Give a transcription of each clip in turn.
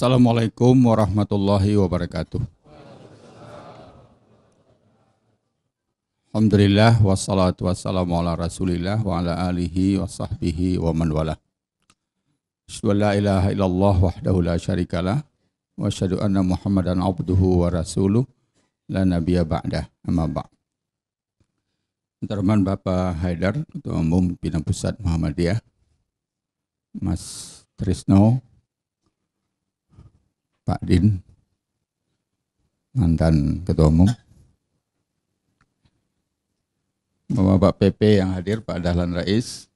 Assalamualaikum warahmatullahi wabarakatuh. Alhamdulillah wassalatu wassalamu ala rasulillah wa ala alihi wa sahbihi wa man wala. Asyhadu la ilaha illallah wahdahu la syarikalah wa asyhadu anna muhammadan abduhu wa rasuluh la nabiyya ba'dah amma ba' Teman Bapak Haidar, Ketua Umum Pimpinan Pusat Muhammadiyah, Mas Trisno, Pak Din, mantan Ketua Umum, Bapak PP yang hadir, Pak Dahlan Rais,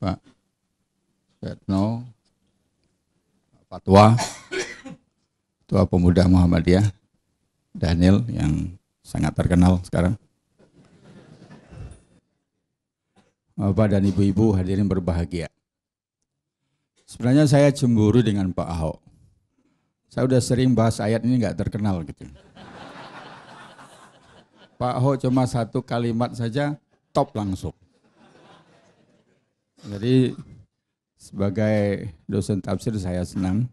Pak Setno, Pak Fatwa, Ketua Pemuda Muhammadiyah, Daniel yang sangat terkenal sekarang. Bapak dan Ibu-Ibu hadirin berbahagia. Sebenarnya saya cemburu dengan Pak Ahok. Saya udah sering bahas ayat ini nggak terkenal gitu. Pak Ho cuma satu kalimat saja top langsung. Jadi sebagai dosen tafsir saya senang.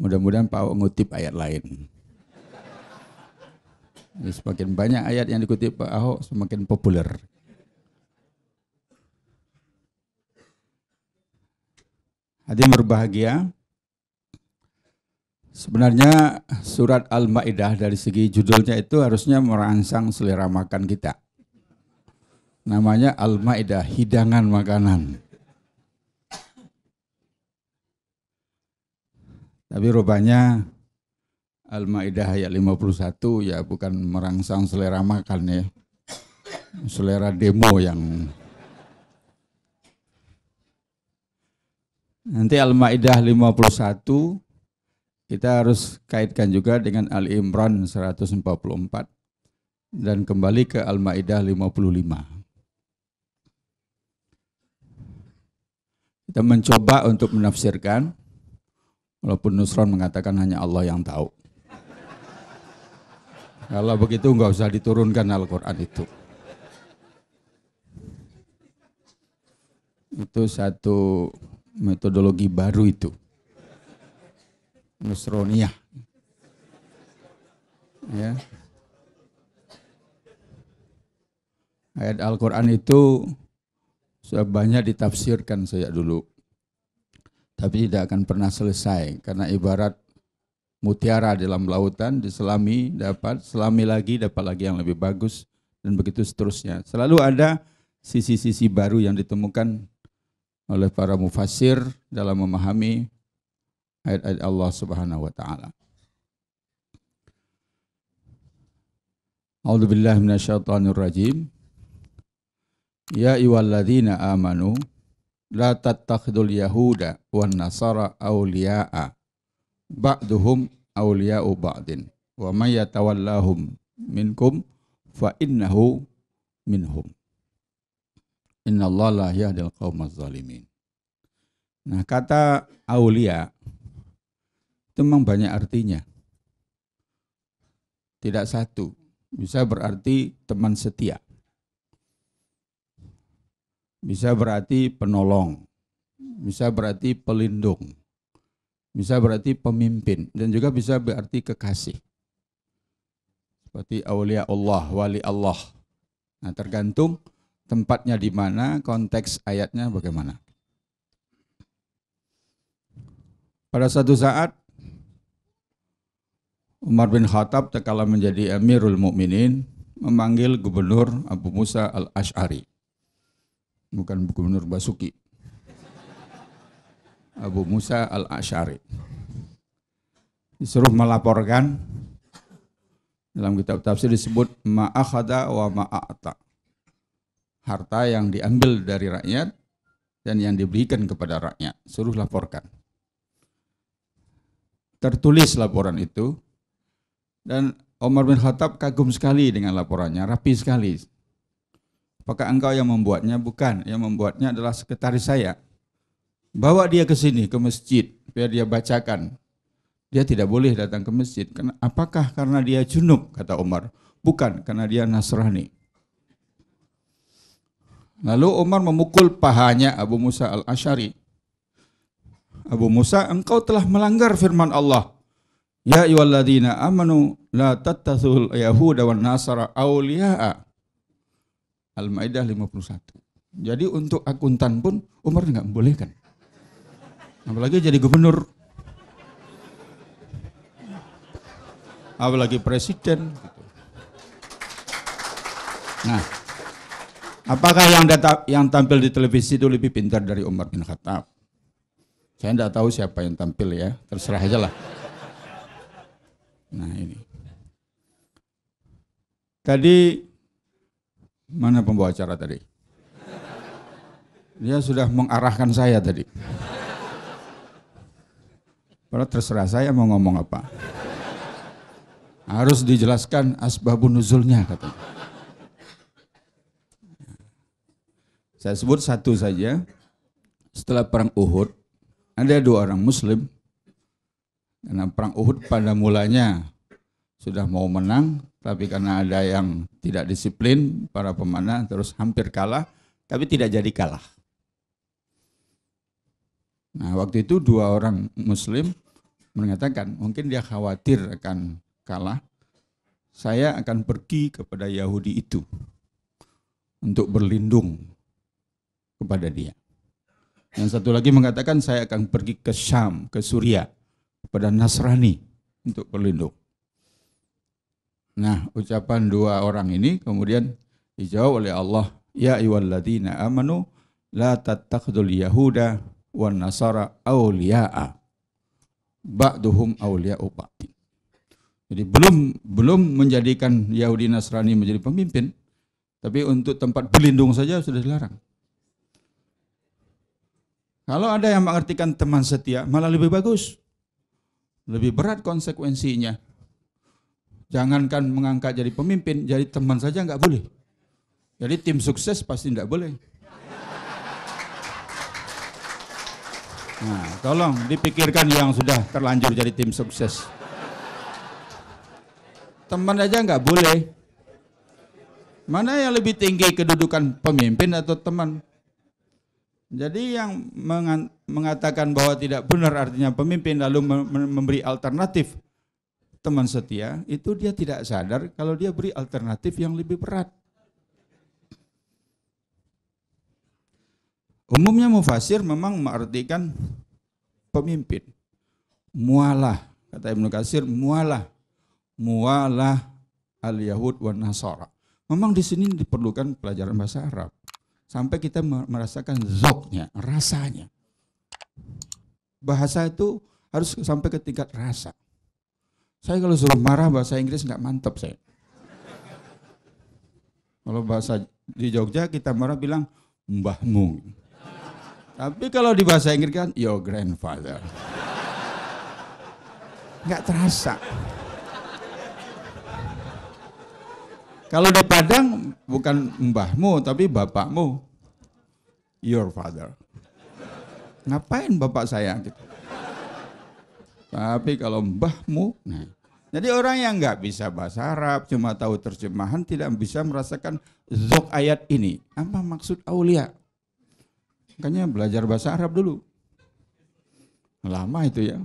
Mudah-mudahan Pak Ho ngutip ayat lain. Jadi semakin banyak ayat yang dikutip Pak Ahok semakin populer. Hadirin berbahagia, Sebenarnya surat Al-Maidah dari segi judulnya itu harusnya merangsang selera makan kita. Namanya Al-Maidah, hidangan makanan. Tapi rupanya Al-Maidah ayat 51 ya bukan merangsang selera makan ya. Selera demo yang Nanti Al-Maidah 51 kita harus kaitkan juga dengan Ali Imran 144 dan kembali ke Al-Maidah 55. Kita mencoba untuk menafsirkan walaupun Nusron mengatakan hanya Allah yang tahu. Kalau begitu nggak usah diturunkan Al-Quran itu. Itu satu metodologi baru itu. Nusroniyah. Ya. Ayat Al-Quran itu sudah banyak ditafsirkan sejak dulu. Tapi tidak akan pernah selesai karena ibarat mutiara dalam lautan diselami dapat selami lagi dapat lagi yang lebih bagus dan begitu seterusnya. Selalu ada sisi-sisi baru yang ditemukan oleh para mufasir dalam memahami ayat-ayat Allah Subhanahu wa taala. A'udzu billahi minasyaitonir rajim. Ya ayyuhalladzina amanu la tattakhidul yahuda wan nasara awliya'a ba'duhum awliya'u ba'din wa may yatawallahum minkum fa innahu minhum. Innallaha la yahdil qaumaz zalimin. Nah, kata aulia itu memang banyak artinya. Tidak satu. Bisa berarti teman setia. Bisa berarti penolong. Bisa berarti pelindung. Bisa berarti pemimpin. Dan juga bisa berarti kekasih. Seperti awliya Allah, wali Allah. Nah tergantung tempatnya di mana, konteks ayatnya bagaimana. Pada satu saat Umar bin Khattab tekala menjadi Amirul Mukminin memanggil Gubernur Abu Musa Al-Ash'ari. Bukan Gubernur Basuki. Abu Musa Al-Ash'ari. Disuruh melaporkan dalam kitab tafsir disebut ma'akhada wa ma'ata. Harta yang diambil dari rakyat dan yang diberikan kepada rakyat. Suruh laporkan. Tertulis laporan itu dan Umar bin Khattab kagum sekali dengan laporannya, rapi sekali. Apakah engkau yang membuatnya? Bukan, yang membuatnya adalah sekretaris saya. Bawa dia ke sini, ke masjid, biar dia bacakan. Dia tidak boleh datang ke masjid. Apakah karena dia junub, kata Umar. Bukan, karena dia Nasrani. Lalu Umar memukul pahanya Abu Musa al-Ashari. Abu Musa, engkau telah melanggar firman Allah. Ya ayyuhalladzina amanu la tattathul yahuda wan nasara awliya'a. Al-Maidah 51. Jadi untuk akuntan pun Umar nggak membolehkan. Apalagi jadi gubernur. Apalagi presiden. Gitu. Nah, apakah yang data, yang tampil di televisi itu lebih pintar dari Umar bin Khattab? Saya tidak tahu siapa yang tampil ya, terserah aja lah. Nah ini. Tadi mana pembawa acara tadi? Dia sudah mengarahkan saya tadi. Padahal terserah saya mau ngomong apa. Harus dijelaskan asbabun nuzulnya katanya. Saya sebut satu saja. Setelah perang Uhud, ada dua orang muslim. Karena perang Uhud pada mulanya sudah mau menang, tapi karena ada yang tidak disiplin, para pemanah terus hampir kalah, tapi tidak jadi kalah. Nah waktu itu dua orang muslim mengatakan, mungkin dia khawatir akan kalah, saya akan pergi kepada Yahudi itu untuk berlindung kepada dia. Yang satu lagi mengatakan saya akan pergi ke Syam, ke Suria, kepada Nasrani untuk berlindung. Nah, ucapan dua orang ini kemudian dijawab oleh Allah, Ya ayyuhalladzina amanu la tattakhdul yahuda wan nasara awliya'a ba'duhum awliya'u ba'din. Jadi belum belum menjadikan Yahudi Nasrani menjadi pemimpin, tapi untuk tempat berlindung saja sudah dilarang. Kalau ada yang mengartikan teman setia, malah lebih bagus. Lebih berat konsekuensinya. Jangankan mengangkat jadi pemimpin, jadi teman saja nggak boleh. Jadi tim sukses pasti nggak boleh. Nah, tolong dipikirkan yang sudah terlanjur jadi tim sukses. Teman aja nggak boleh. Mana yang lebih tinggi kedudukan pemimpin atau teman? Jadi yang mengatakan bahwa tidak benar artinya pemimpin lalu memberi alternatif teman setia, itu dia tidak sadar kalau dia beri alternatif yang lebih berat. Umumnya mufasir memang mengartikan pemimpin. Mualah, kata Ibnu Katsir, mualah. Mualah al-Yahud wa Nasara. Memang di sini diperlukan pelajaran bahasa Arab sampai kita merasakan zoknya, rasanya. Bahasa itu harus sampai ke tingkat rasa. Saya kalau suruh marah bahasa Inggris nggak mantap saya. Kalau bahasa di Jogja kita marah bilang mbahmu. Tapi kalau di bahasa Inggris kan your grandfather. Nggak terasa. Kalau di Padang bukan mbahmu tapi bapakmu. Your father. Ngapain bapak saya? Tapi kalau mbahmu, nah. Jadi orang yang nggak bisa bahasa Arab, cuma tahu terjemahan, tidak bisa merasakan zok ayat ini. Apa maksud aulia? Makanya belajar bahasa Arab dulu. Lama itu ya.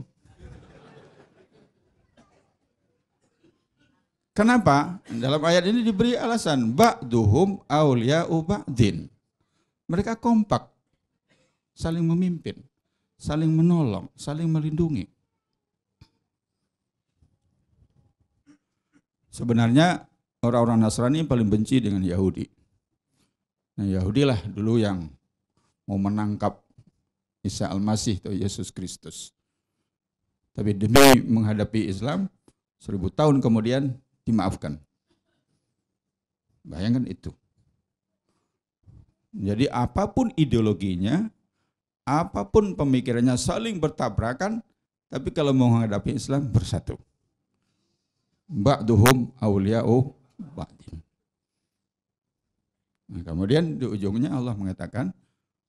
Kenapa? Dalam ayat ini diberi alasan ba'duhum awliya'u ba'din. Mereka kompak, saling memimpin, saling menolong, saling melindungi. Sebenarnya orang-orang Nasrani paling benci dengan Yahudi. Nah Yahudi lah dulu yang mau menangkap Isa Al-Masih atau Yesus Kristus. Tapi demi menghadapi Islam, seribu tahun kemudian dimaafkan. Bayangkan itu. Jadi apa pun ideologinya, apa pun pemikirannya saling bertabrakan, tapi kalau mau menghadapi Islam bersatu. Ba'duhum awliya'u ba'din. Nah, kemudian di ujungnya Allah mengatakan,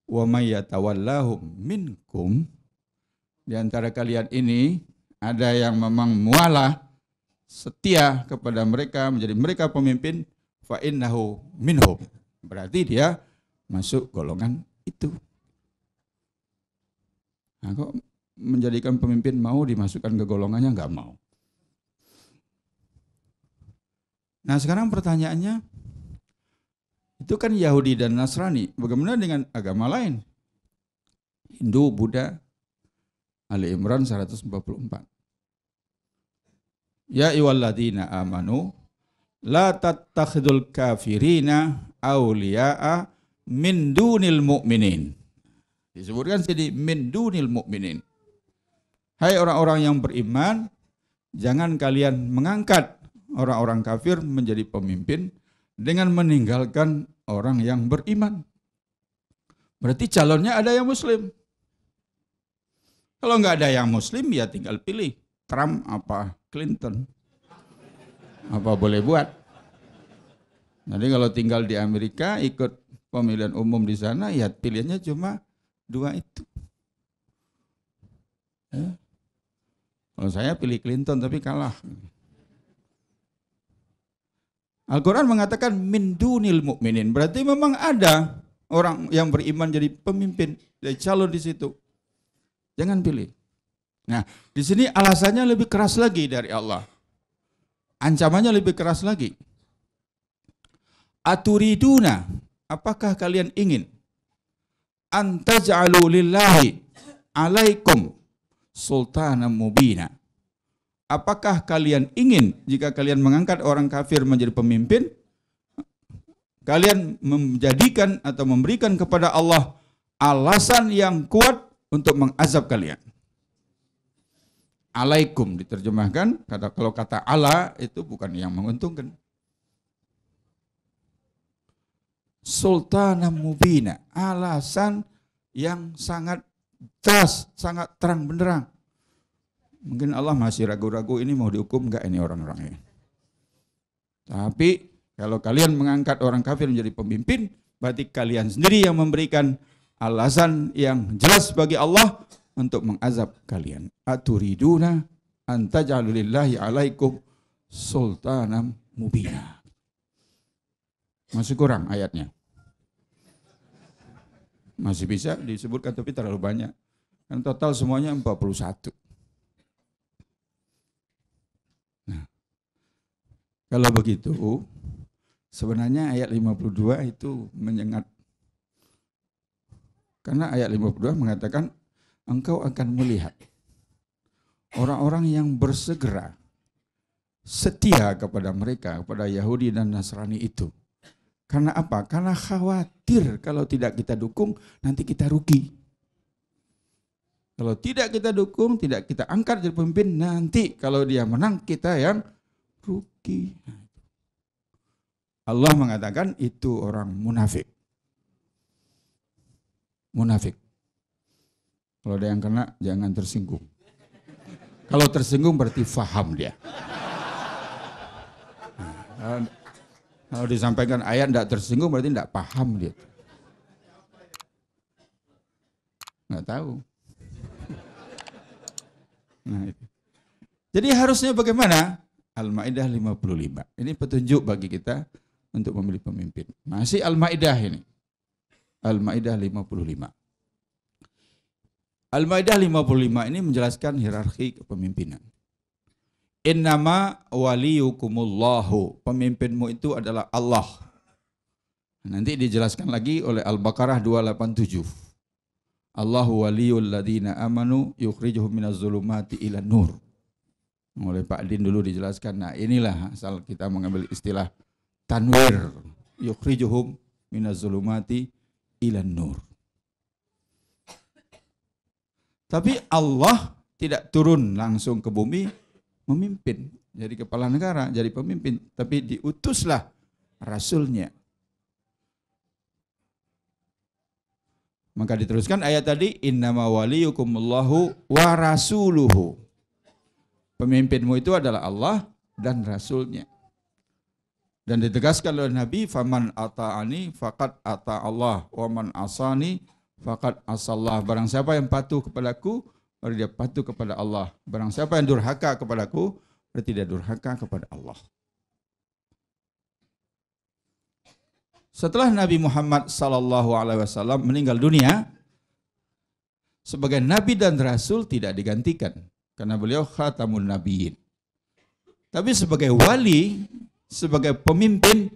wa mayyatawallahum minkum di antara kalian ini ada yang memang mualah setia kepada mereka, menjadi mereka pemimpin, fa innahu minhum. Berarti dia masuk golongan itu. Nah, kok menjadikan pemimpin mau dimasukkan ke golongannya nggak mau. Nah sekarang pertanyaannya, itu kan Yahudi dan Nasrani. Bagaimana dengan agama lain? Hindu, Buddha, Ali Imran 144. Ya iwalladina amanu la tattakhidul kafirina awliya'a min dunil mu'minin. Disebutkan sini min dunil mu'minin. Hai orang-orang yang beriman, jangan kalian mengangkat orang-orang kafir menjadi pemimpin dengan meninggalkan orang yang beriman. Berarti calonnya ada yang muslim. Kalau nggak ada yang muslim ya tinggal pilih Trump apa Clinton. Apa boleh buat? Jadi kalau tinggal di Amerika ikut pemilihan umum di sana ya pilihannya cuma dua itu. Ya. Kalau saya pilih Clinton tapi kalah. Al-Quran mengatakan min dunil mu'minin. Berarti memang ada orang yang beriman jadi pemimpin, jadi calon di situ. Jangan pilih. Nah, di sini alasannya lebih keras lagi dari Allah. Ancamannya lebih keras lagi. Aturiduna, apakah kalian ingin antaj'alu lillahi alaikum sultana mubina apakah kalian ingin jika kalian mengangkat orang kafir menjadi pemimpin, kalian menjadikan atau memberikan kepada Allah alasan yang kuat untuk mengazab kalian? Alaikum diterjemahkan, kata kalau kata Allah itu bukan yang menguntungkan. Sultana mubina, alasan yang sangat jelas, sangat terang benderang Mungkin Allah masih ragu-ragu ini mau dihukum enggak ini orang-orang ini. Tapi kalau kalian mengangkat orang kafir menjadi pemimpin, berarti kalian sendiri yang memberikan alasan yang jelas bagi Allah untuk mengazab kalian. Aturiduna antajalulillahi alaikum sultanam mubina. Masih kurang ayatnya. Masih bisa disebutkan tapi terlalu banyak. Kan total semuanya 41. Kalau begitu, sebenarnya ayat 52 itu menyengat. Karena ayat 52 mengatakan, engkau akan melihat orang-orang yang bersegera setia kepada mereka, kepada Yahudi dan Nasrani itu. Karena apa? Karena khawatir kalau tidak kita dukung, nanti kita rugi. Kalau tidak kita dukung, tidak kita angkat jadi pemimpin, nanti kalau dia menang, kita yang rugi. Allah mengatakan itu orang munafik. Munafik. Kalau ada yang kena, jangan tersinggung. Kalau tersinggung berarti faham dia. Nah, kalau disampaikan ayat tidak tersinggung berarti tidak paham dia. Nggak tahu. Nah, itu. Jadi harusnya bagaimana? Al-Maidah 55. Ini petunjuk bagi kita untuk memilih pemimpin. Masih Al-Maidah ini. Al-Maidah 55. Al-Maidah 55 ini menjelaskan hierarki kepemimpinan. Innama waliyukumullahu. Pemimpinmu itu adalah Allah. Nanti dijelaskan lagi oleh Al-Baqarah 287. Allahu waliyul ladina amanu yukhrijuhum minaz zulumati ila nur oleh Pak Din dulu dijelaskan. Nah inilah asal kita mengambil istilah tanwir yukhrijuhum minaz zulumati ilan nur. Tapi Allah tidak turun langsung ke bumi memimpin. Jadi kepala negara, jadi pemimpin. Tapi diutuslah rasulnya. Maka diteruskan ayat tadi, Innama waliyukumullahu wa rasuluhu. Pemimpinmu itu adalah Allah dan Rasulnya. Dan ditegaskan oleh Nabi, Faman ata'ani fakat ata Allah, wa man asani fakat asallah. Barang siapa yang patuh kepadaku, berarti dia patuh kepada Allah. Barang siapa yang durhaka kepadaku, berarti dia durhaka kepada Allah. Setelah Nabi Muhammad sallallahu alaihi wasallam meninggal dunia, sebagai nabi dan rasul tidak digantikan karena beliau khatamun nabiyyin. Tapi sebagai wali, sebagai pemimpin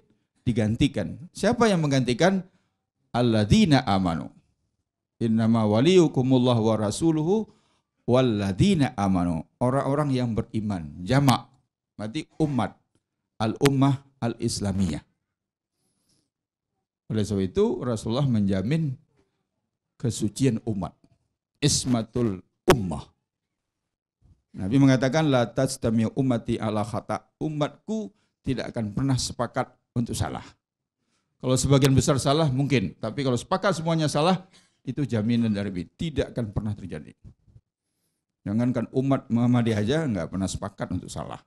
digantikan. Siapa yang menggantikan? Alladzina amanu. Innama waliyukumullah wa rasuluhu walladzina amanu. Orang-orang yang beriman. Jamak. Berarti umat. Al-ummah al-islamiyah. Oleh sebab itu Rasulullah menjamin kesucian umat. Ismatul ummah. Nabi mengatakan la tajtami ummati ala khata. Umatku tidak akan pernah sepakat untuk salah. Kalau sebagian besar salah mungkin, tapi kalau sepakat semuanya salah itu jaminan dari Nabi tidak akan pernah terjadi. Jangankan umat Muhammadiyah aja nggak pernah sepakat untuk salah.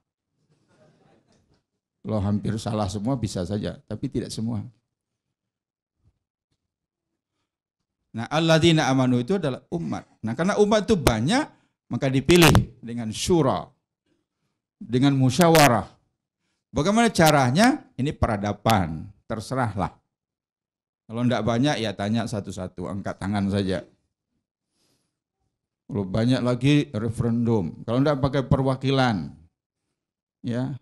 Kalau hampir salah semua bisa saja, tapi tidak semua. Nah, alladzina amanu itu adalah umat. Nah, karena umat itu banyak, maka dipilih dengan syura, dengan musyawarah. Bagaimana caranya? Ini peradaban, terserahlah. Kalau tidak banyak ya tanya satu-satu, angkat tangan saja. Kalau banyak lagi referendum. Kalau tidak pakai perwakilan, ya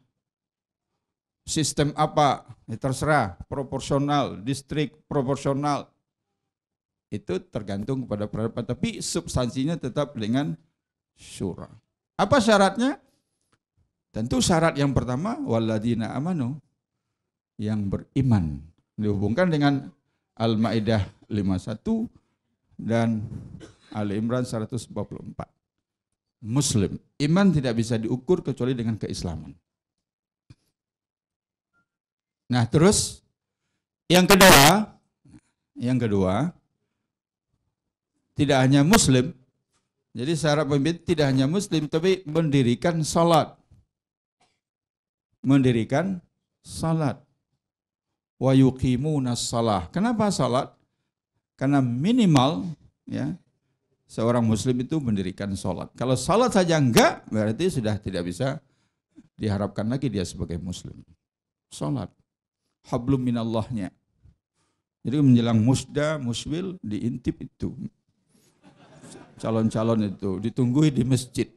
sistem apa? Ya terserah, proporsional, distrik proporsional, itu tergantung kepada peradaban. Tapi substansinya tetap dengan syura. Apa syaratnya? Tentu syarat yang pertama, waladina amanu, yang beriman. Dihubungkan dengan Al-Ma'idah 51 dan Ali Imran 144. Muslim. Iman tidak bisa diukur kecuali dengan keislaman. Nah terus yang kedua, yang kedua, tidak hanya muslim, jadi syarat pemimpin tidak hanya muslim, tapi mendirikan salat. Mendirikan salat. Wa yuqimuna salah. Kenapa salat? Karena minimal ya seorang muslim itu mendirikan salat. Kalau salat saja enggak, berarti sudah tidak bisa diharapkan lagi dia sebagai muslim. Salat. Hablum minallahnya. Jadi menjelang musda, muswil, diintip itu calon-calon itu ditunggu di masjid.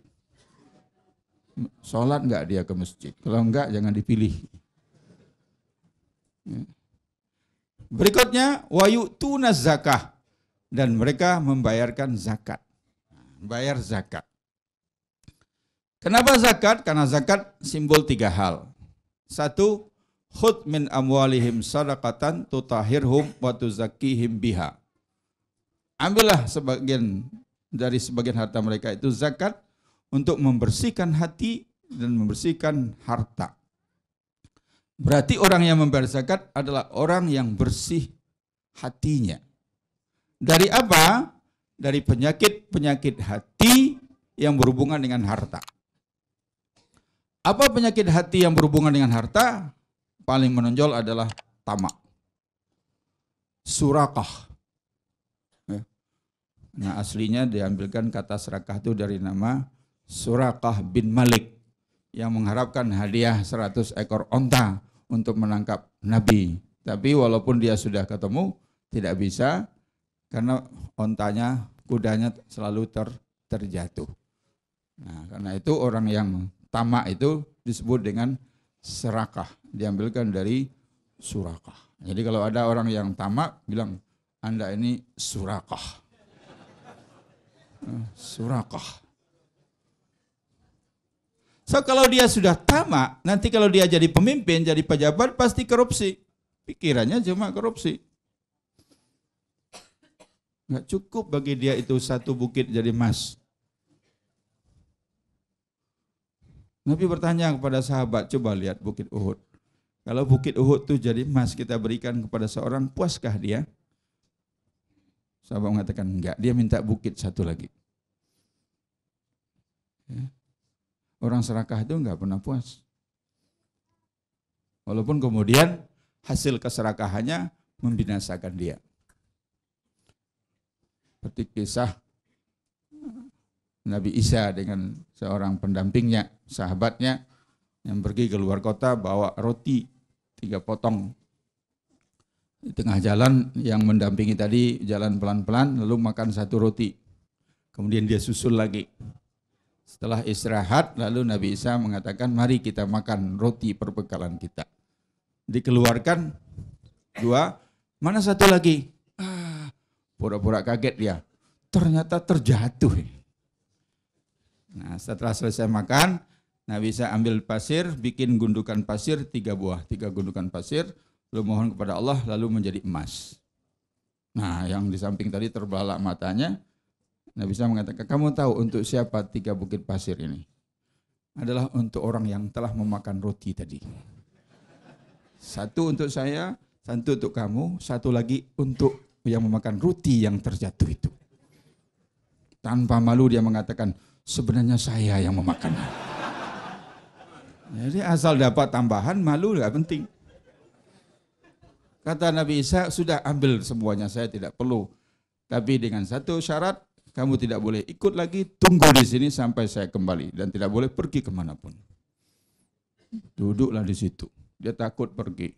Sholat enggak dia ke masjid? Kalau enggak jangan dipilih. Ya. Berikutnya wayu tunas zakah dan mereka membayarkan zakat. Bayar zakat. Kenapa zakat? Karena zakat simbol tiga hal. Satu, khud min amwalihim sadaqatan tutahirhum wa tuzakkihim biha. Ambillah sebagian dari sebagian harta mereka itu zakat untuk membersihkan hati dan membersihkan harta. Berarti orang yang membayar zakat adalah orang yang bersih hatinya. Dari apa? Dari penyakit-penyakit hati yang berhubungan dengan harta. Apa penyakit hati yang berhubungan dengan harta? Paling menonjol adalah tamak. Surakah Nah aslinya diambilkan kata serakah itu dari nama Surakah bin Malik yang mengharapkan hadiah 100 ekor onta untuk menangkap Nabi. Tapi walaupun dia sudah ketemu, tidak bisa karena ontanya, kudanya selalu ter, terjatuh. Nah, karena itu orang yang tamak itu disebut dengan serakah, diambilkan dari surakah. Jadi kalau ada orang yang tamak, bilang, Anda ini surakah. Surakah. So kalau dia sudah tamak, nanti kalau dia jadi pemimpin, jadi pejabat pasti korupsi. Pikirannya cuma korupsi. Nggak cukup bagi dia itu satu bukit jadi emas. Nabi bertanya kepada sahabat, coba lihat bukit Uhud. Kalau bukit Uhud itu jadi emas kita berikan kepada seorang, puaskah dia? Sahabat mengatakan enggak, dia minta bukit satu lagi. Ya. Orang serakah itu enggak pernah puas. Walaupun kemudian hasil keserakahannya membinasakan dia. Seperti kisah Nabi Isa dengan seorang pendampingnya, sahabatnya yang pergi ke luar kota bawa roti tiga potong di tengah jalan yang mendampingi tadi jalan pelan-pelan lalu makan satu roti. Kemudian dia susul lagi. Setelah istirahat, lalu Nabi Isa mengatakan, mari kita makan roti perbekalan kita. Dikeluarkan dua, mana satu lagi? Ah, pura-pura kaget dia. Ternyata terjatuh. Nah, setelah selesai makan, Nabi Isa ambil pasir, bikin gundukan pasir tiga buah, tiga gundukan pasir, lalu mohon kepada Allah, lalu menjadi emas. Nah, yang di samping tadi terbelalak matanya, Nabi Isa mengatakan, kamu tahu untuk siapa tiga bukit pasir ini? Adalah untuk orang yang telah memakan roti tadi. Satu untuk saya, satu untuk kamu, satu lagi untuk yang memakan roti yang terjatuh itu. Tanpa malu dia mengatakan, sebenarnya saya yang memakannya. Jadi asal dapat tambahan, malu nggak penting. Kata Nabi Isa, sudah ambil semuanya, saya tidak perlu. Tapi dengan satu syarat, kamu tidak boleh ikut lagi, tunggu di sini sampai saya kembali dan tidak boleh pergi ke mana pun. Duduklah di situ. Dia takut pergi.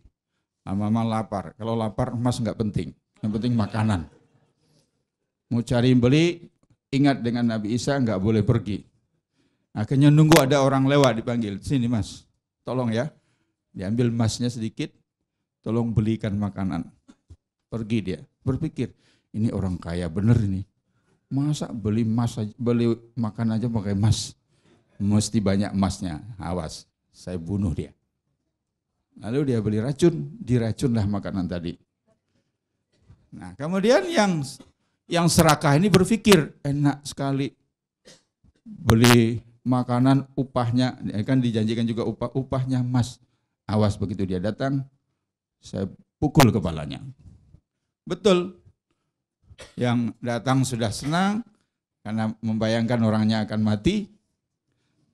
Mama lapar. Kalau lapar emas nggak penting. Yang penting makanan. Mau cari beli, ingat dengan Nabi Isa nggak boleh pergi. Akhirnya nunggu ada orang lewat dipanggil. Sini mas, tolong ya. Diambil emasnya sedikit, tolong belikan makanan. Pergi dia. Berpikir, ini orang kaya bener ini. Masa beli emas beli makan aja pakai emas? Mesti banyak emasnya. Awas, saya bunuh dia. Lalu dia beli racun, diracunlah makanan tadi. Nah, kemudian yang yang serakah ini berpikir enak sekali beli makanan upahnya ya kan dijanjikan juga upah upahnya emas. Awas begitu dia datang, saya pukul kepalanya. Betul, yang datang sudah senang karena membayangkan orangnya akan mati.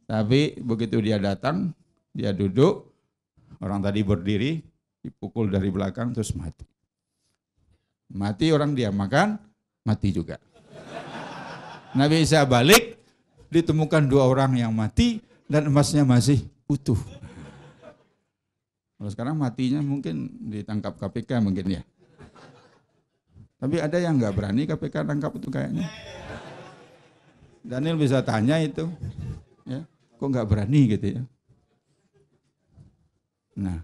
Tapi begitu dia datang, dia duduk, orang tadi berdiri, dipukul dari belakang terus mati. Mati orang dia makan, mati juga. Nabi Isa balik, ditemukan dua orang yang mati dan emasnya masih utuh. Kalau sekarang matinya mungkin ditangkap KPK mungkin ya. Tapi ada yang nggak berani KPK tangkap itu kayaknya. Daniel bisa tanya itu, ya, kok nggak berani gitu ya. Nah,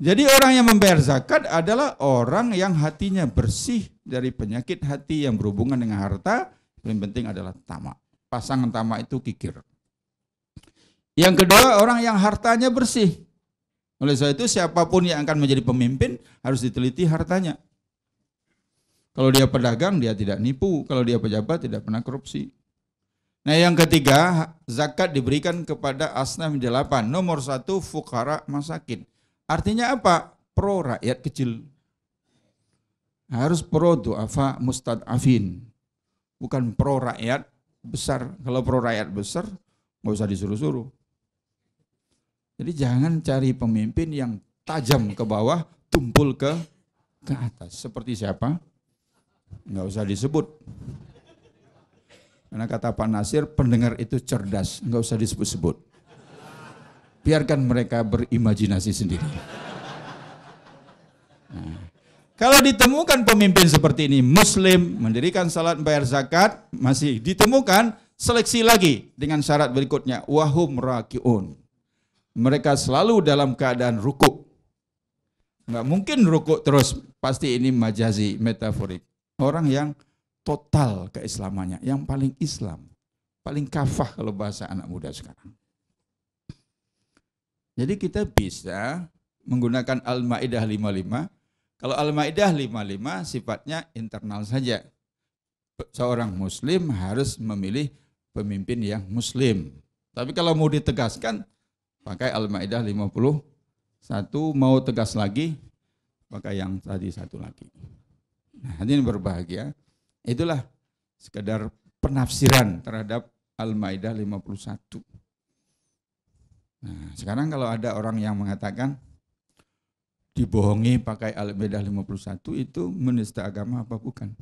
jadi orang yang membayar zakat adalah orang yang hatinya bersih dari penyakit hati yang berhubungan dengan harta. Yang penting adalah tamak. Pasangan tamak itu kikir. Yang kedua, orang yang hartanya bersih. Oleh sebab itu, siapa pun yang akan menjadi pemimpin harus diteliti hartanya. Kalau dia pedagang, dia tidak nipu. Kalau dia pejabat, tidak pernah korupsi. Nah yang ketiga, zakat diberikan kepada asnaf delapan. Nomor satu, fukara masakin. Artinya apa? Pro rakyat kecil. Harus pro du'afa mustad'afin. Bukan pro rakyat besar. Kalau pro rakyat besar, nggak usah disuruh-suruh. Jadi jangan cari pemimpin yang tajam ke bawah, tumpul ke ke atas. Seperti siapa? Nggak usah disebut. Karena kata Pak Nasir, pendengar itu cerdas, nggak usah disebut-sebut. Biarkan mereka berimajinasi sendiri. Nah, kalau ditemukan pemimpin seperti ini, Muslim, mendirikan salat, bayar zakat, masih ditemukan, seleksi lagi dengan syarat berikutnya, wahum rakiun. Mereka selalu dalam keadaan rukuk. Nggak mungkin rukuk terus, pasti ini majazi, metaforik. Orang yang total keislamannya, yang paling Islam, paling kafah kalau bahasa anak muda sekarang. Jadi kita bisa menggunakan Al-Maidah 55. Kalau Al-Maidah 55 sifatnya internal saja. Seorang muslim harus memilih pemimpin yang muslim. Tapi kalau mau ditegaskan pakai Al-Maidah 50 satu mau tegas lagi pakai yang tadi satu lagi. Nah, hadirin berbahagia, itulah sekedar penafsiran terhadap Al-Maidah 51. Nah, sekarang kalau ada orang yang mengatakan dibohongi pakai Al-Maidah 51 itu menista agama apa bukan?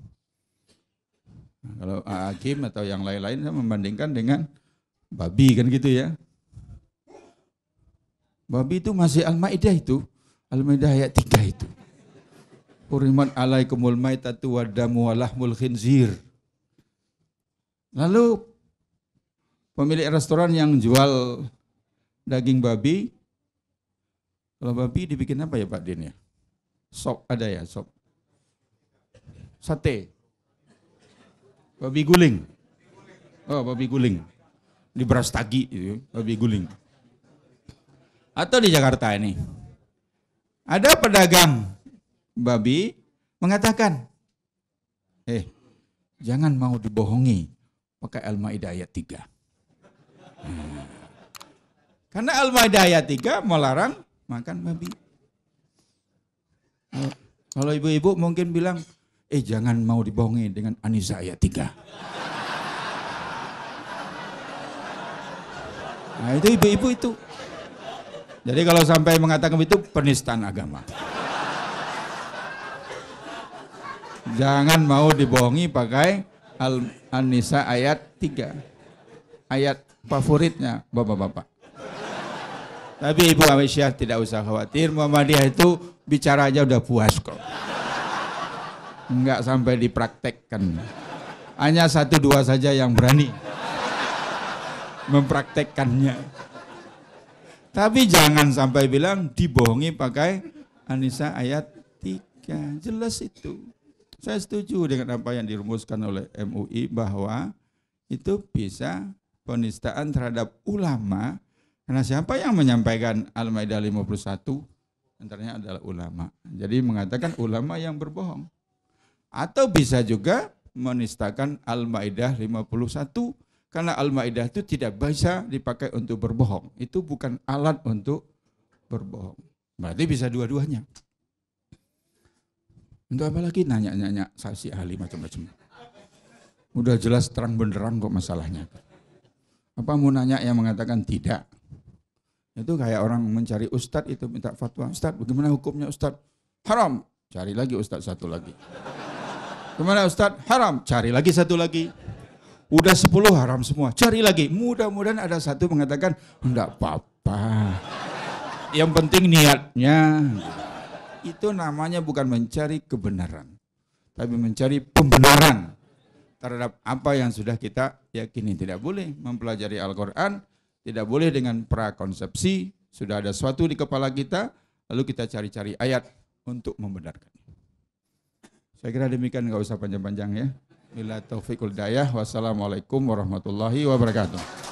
Nah, kalau Hakim atau yang lain-lain membandingkan dengan babi kan gitu ya. Babi itu masih Al-Maidah itu, Al-Maidah ayat 3 itu. Hurimat alaikumul maitatu wa damu wa lahmul khinzir. Lalu pemilik restoran yang jual daging babi, kalau babi dibikin apa ya Pak Din ya? Sop ada ya, sop. Sate. Babi guling. Oh, babi guling. Di Brastagi itu, babi guling. Atau di Jakarta ini. Ada pedagang babi mengatakan, eh, jangan mau dibohongi pakai Al-Maidah ayat 3. Hmm. Karena Al-Maidah ayat 3 melarang makan babi. Kalau ibu-ibu mungkin bilang, eh jangan mau dibohongi dengan Anisa ayat 3. Nah itu ibu-ibu itu. Jadi kalau sampai mengatakan itu penistaan agama. Jangan mau dibohongi pakai Al-Nisa ayat 3. Ayat favoritnya Bapak-bapak. Tapi Ibu Aisyah tidak usah khawatir, Muhammadiyah itu bicara aja udah puas kok. Enggak sampai dipraktekkan. Hanya satu dua saja yang berani mempraktekkannya. Tapi jangan sampai bilang dibohongi pakai Anissa ayat 3. Jelas itu. Saya setuju dengan apa yang dirumuskan oleh MUI bahwa itu bisa penistaan terhadap ulama karena siapa yang menyampaikan Al-Maidah 51 antaranya adalah ulama. Jadi mengatakan ulama yang berbohong. Atau bisa juga menistakan Al-Maidah 51 karena Al-Maidah itu tidak bisa dipakai untuk berbohong. Itu bukan alat untuk berbohong. Berarti bisa dua-duanya. Untuk apa lagi nanya-nanya saksi ahli macam-macam. Udah jelas terang benderang kok masalahnya. Apa mau nanya yang mengatakan tidak? Itu kayak orang mencari ustadz itu minta fatwa. Ustadz bagaimana hukumnya ustadz? Haram. Cari lagi ustadz satu lagi. Gimana ustadz? Haram. Cari lagi satu lagi. Udah sepuluh haram semua. Cari lagi. Mudah-mudahan ada satu mengatakan, enggak apa-apa. Yang penting niatnya itu namanya bukan mencari kebenaran, tapi mencari pembenaran terhadap apa yang sudah kita yakini. Tidak boleh mempelajari Al-Quran, tidak boleh dengan prakonsepsi, sudah ada sesuatu di kepala kita, lalu kita cari-cari ayat untuk membenarkan. Saya kira demikian, nggak usah panjang-panjang ya. Bila taufiqul dayah, wassalamualaikum warahmatullahi wabarakatuh.